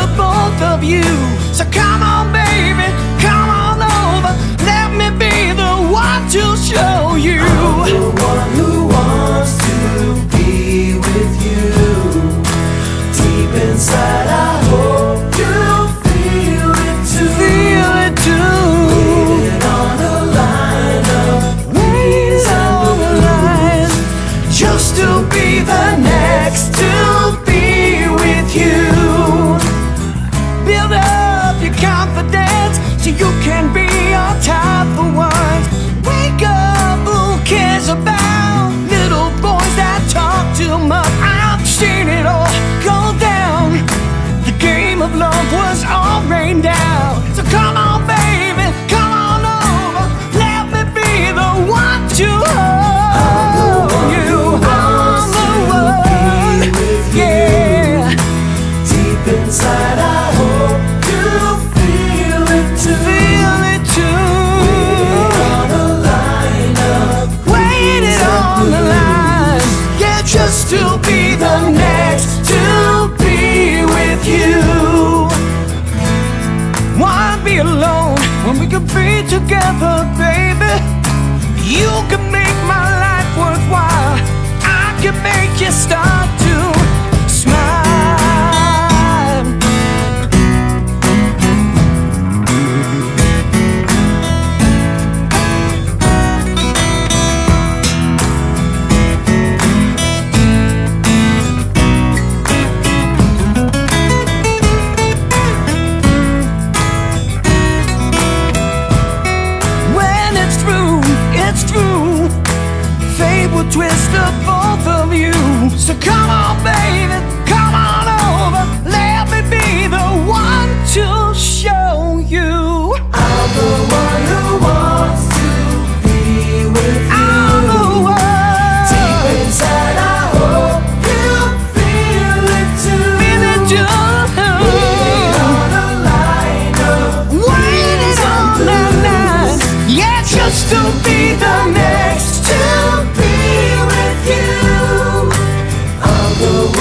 to both of you. So come on, baby. be alone when we could be together, baby. You can make my So come on, baby. the world.